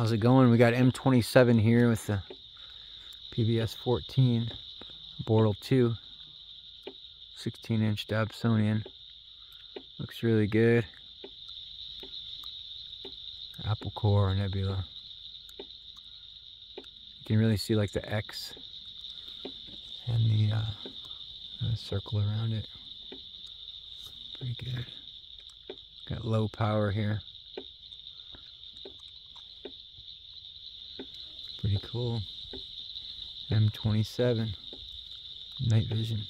How's it going? We got M27 here with the PVS 14, Bortle 2, 16 inch Dobsonian. Looks really good. Apple Core Nebula. You can really see like the X and the, uh, the circle around it. Pretty good. Got low power here. Pretty cool. M27 night vision.